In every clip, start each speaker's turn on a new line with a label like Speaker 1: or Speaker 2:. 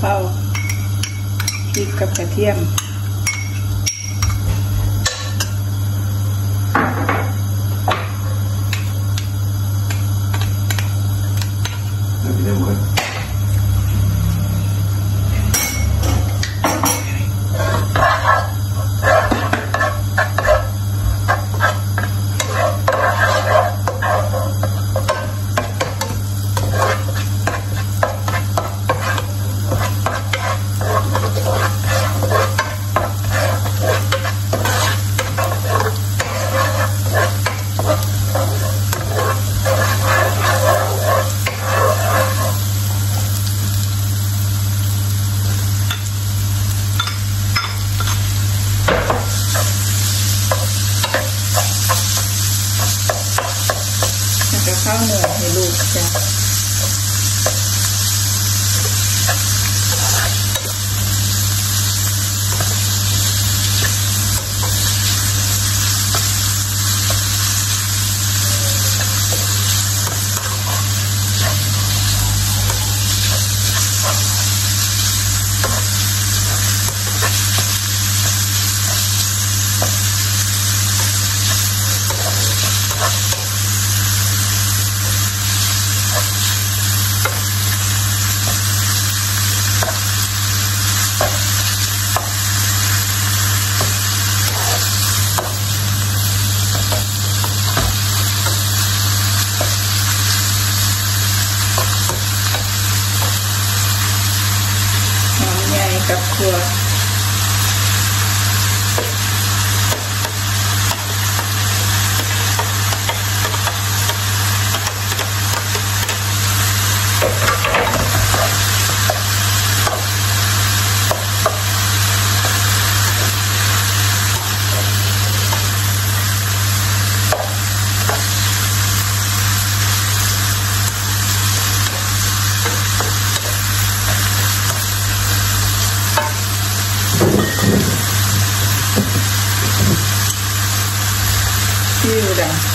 Speaker 1: เข้าพริกกับกระเทียม
Speaker 2: เดี๋
Speaker 1: ยวไปเรื่อยก็ข้าว ห Beautiful.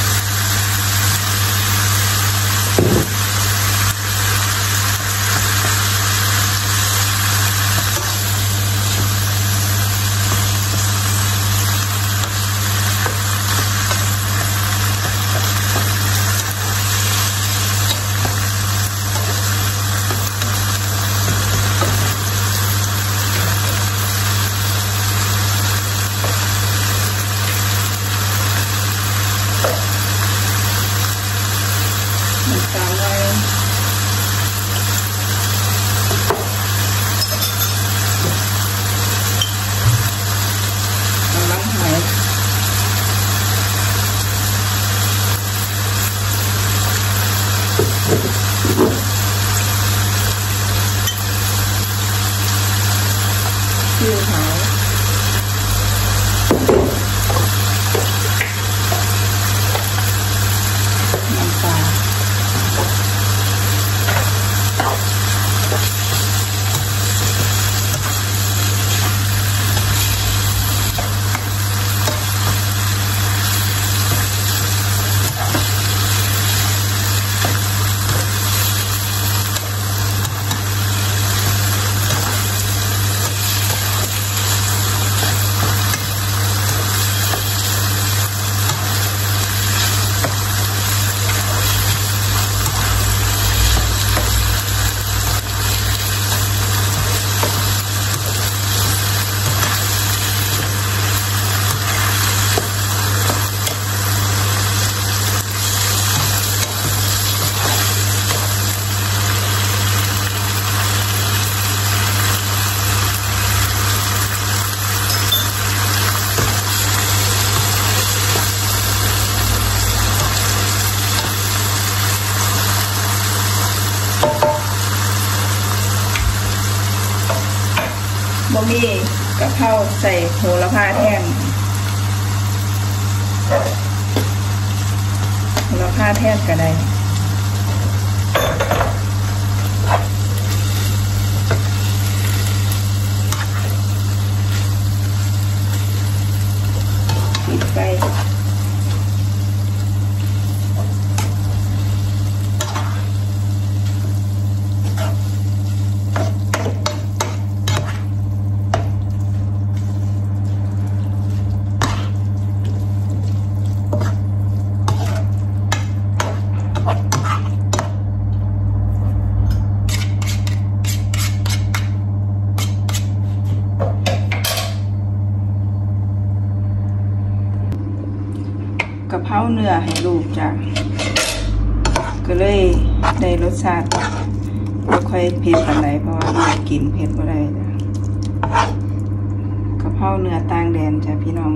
Speaker 1: บ่มีกะเพราใส่โหระพาแท่งโหระพาแท่งก็ได้ไปะเนื้อให้ลูกจ้ะก็เลยได้รสชาติไม่ค่อยเผ็ดปานใดเพราะว่าลูกกินเผ็ดบ่ได้จ้ะกะเพราเนื้อต่างแดนจ้ะพี่น้อง